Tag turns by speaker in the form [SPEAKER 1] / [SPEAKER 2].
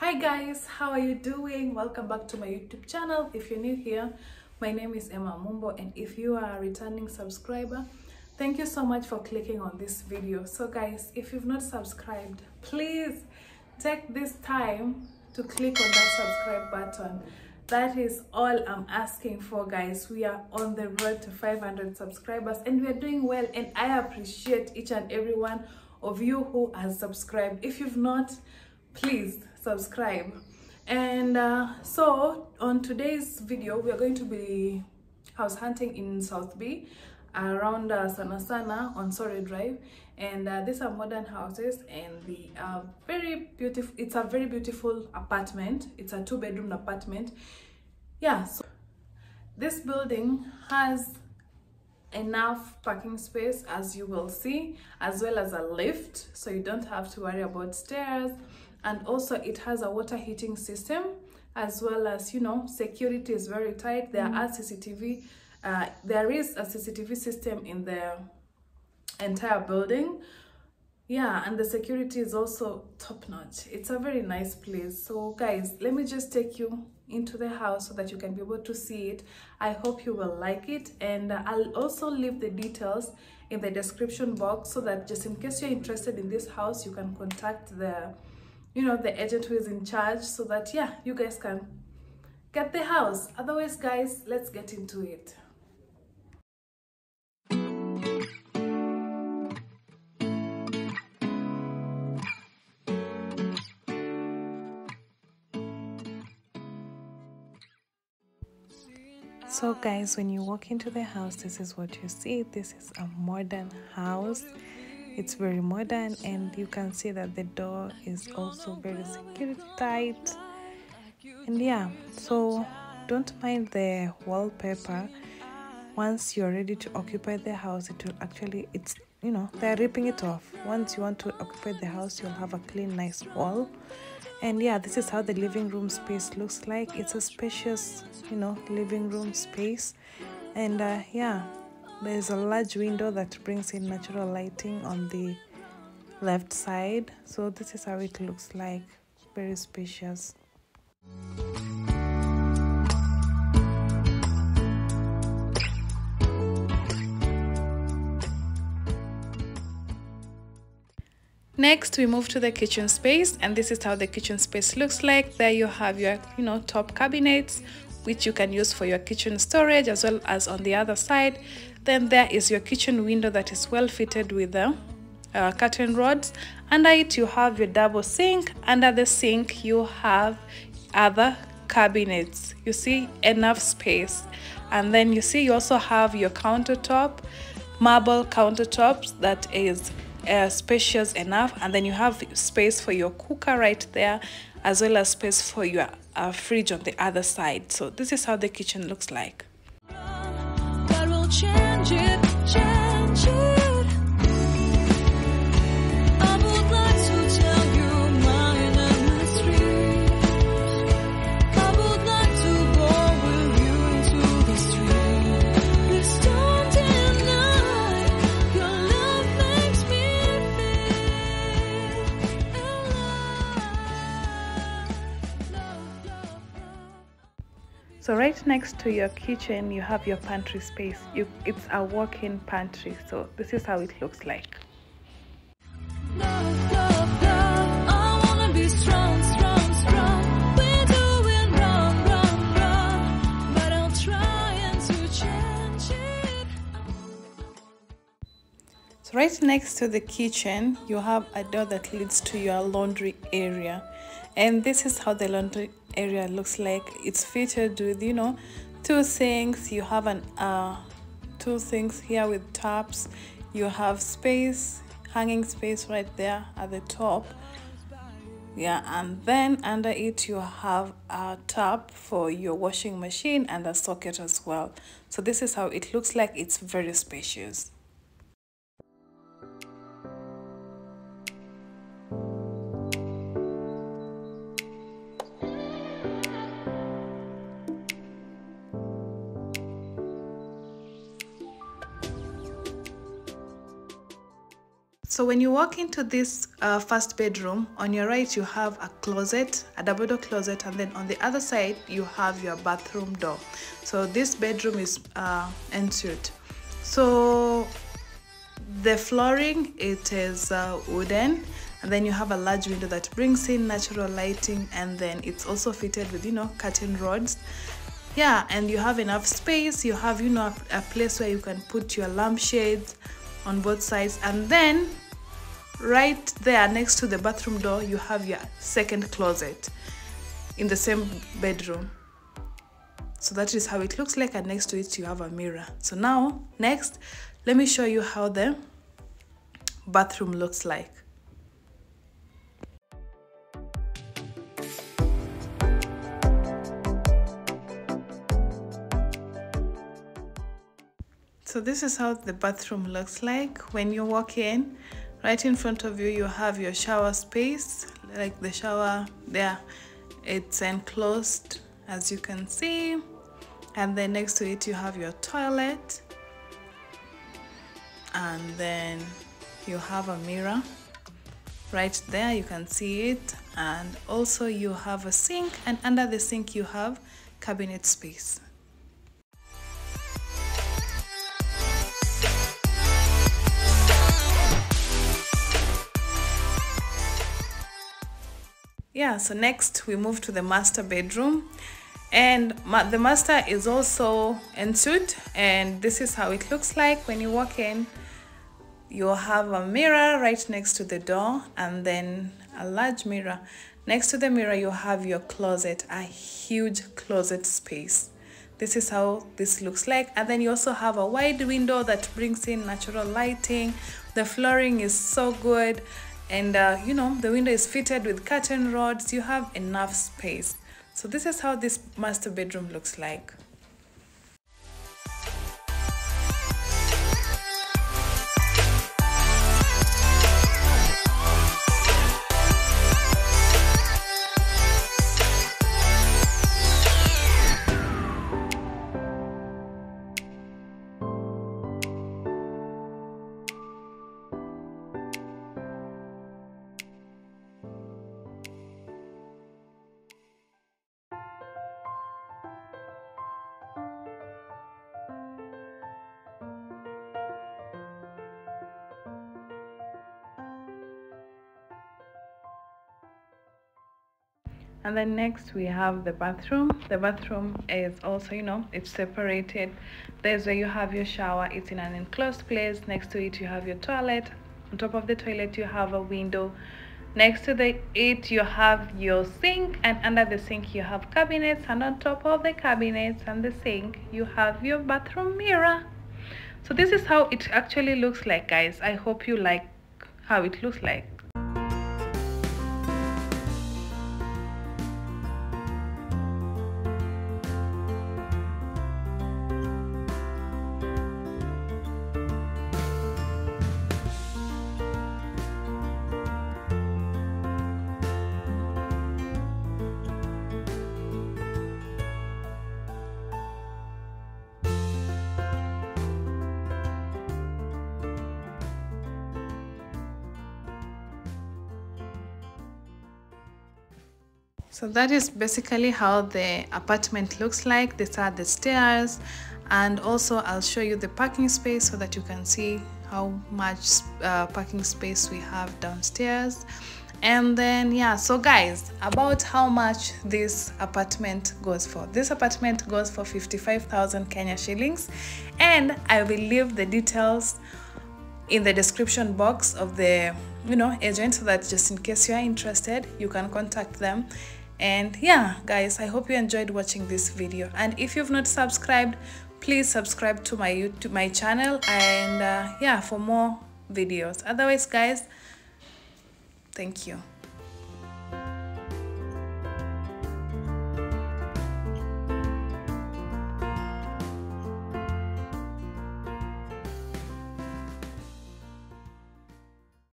[SPEAKER 1] hi guys how are you doing? Welcome back to my youtube channel. If you're new here my name is emmah mumbo and if you are a returning subscriber thank you so much for clicking on this video. So guys if you've not subscribed please take this time to click on that subscribe button. That is all i'm asking for guys. We are on the road to 500 subscribers and we are doing well and i appreciate each and every one of you who has subscribed. If you've not please subscribe. And uh, so on today's video we are going to be house hunting in south b around uh, sana sana on sorry drive. And uh, these are modern houses and the uh, very beautiful it's a very beautiful apartment. It's a two bedroom apartment. Yeah so this building has enough parking space as you will see as well as a lift. So you don't have to worry about stairs and also it has a water heating system as well as you know security is very tight. There are cctv uh, there is a cctv system in the entire building. Yeah and the security is also top notch it's a very nice place. So guys let me just take you into the house so that you can be able to see it. I hope you will like it. And i'll also leave the details in the description box so that just in case you're interested in this house you can contact the you know the agent who is in charge so that yeah you guys can get the house. Otherwise guys let's get into it. So guys when you walk into the house this is what you see. This is a modern house it's very modern and you can see that the door is also very security tight. And yeah so don't mind the wallpaper. Once you're ready to occupy the house it will actually it's you know they're ripping it off. Once you want to occupy the house you'll have a clean nice wall. And yeah this is how the living room space looks like. It's a spacious you know living room space. And uh, yeah there's a large window that brings in natural lighting on the left side. So this is how it looks like. Very spacious. Next, we move to the kitchen space and this is how the kitchen space looks like. There you have your, you know, top cabinets, which you can use for your kitchen storage as well as on the other side. Then there is your kitchen window that is well fitted with the uh, curtain rods. Under it, you have your double sink. Under the sink, you have other cabinets. You see enough space. And then you see you also have your countertop, marble countertops that is uh, spacious enough and then you have space for your cooker right there as well as space for your fridge on the other side. So this is how the kitchen looks like so right next to your kitchen you have your pantry space. You it's a walk-in pantry so this is how it looks like right next to the kitchen you have a door that leads to your laundry area. And this is how the laundry area looks like. It's fitted with you know two sinks. You have an uh two sinks here with taps. You have space hanging space right there at the top. Yeah and then under it you have a tap for your washing machine and a socket as well. So this is how it looks like. It's very spacious so when you walk into this uh, first bedroom on your right you have a closet a double door closet and then on the other side you have your bathroom door. So this bedroom is uh, so the flooring it is uh, wooden and then you have a large window that brings in natural lighting and then it's also fitted with you know curtain rods. Yeah and you have enough space. You have you know a, a place where you can put your lampshades on both sides. And then right there next to the bathroom door you have your second closet in the same bedroom. So that is how it looks like and next to it you have a mirror. So now next let me show you how the bathroom looks like. So this is how the bathroom looks like when you walk in. Right in front of you, you have your shower space, like the shower there. It's enclosed, as you can see. And then next to it, you have your toilet. And then you have a mirror. Right there, you can see it. And also you have a sink and under the sink, you have cabinet space. Yeah so next we move to the master bedroom. And ma the master is also ensuite and this is how it looks like when you walk in. You'll have a mirror right next to the door and then a large mirror. Next to the mirror you have your closet a huge closet space. This is how this looks like. And then you also have a wide window that brings in natural lighting. The flooring is so good and uh, you know the window is fitted with curtain rods. You have enough space. So this is how this master bedroom looks like and then next we have the bathroom. The bathroom is also you know it's separated. There's where you have your shower it's in an enclosed place. Next to it you have your toilet. On top of the toilet you have a window. Next to the it you have your sink and under the sink you have cabinets. And on top of the cabinets and the sink you have your bathroom mirror. So this is how it actually looks like guys. I hope you like how it looks like so that is basically how the apartment looks like. These are the stairs. And also i'll show you the parking space so that you can see how much uh, parking space we have downstairs. And then yeah so guys about how much this apartment goes for. This apartment goes for 55,000 Kenya shillings. And I will leave the details in the description box of the you know agent so that just in case you are interested you can contact them and yeah guys i hope you enjoyed watching this video. And if you've not subscribed please subscribe to my youtube my channel. And uh, yeah for more videos. Otherwise guys thank you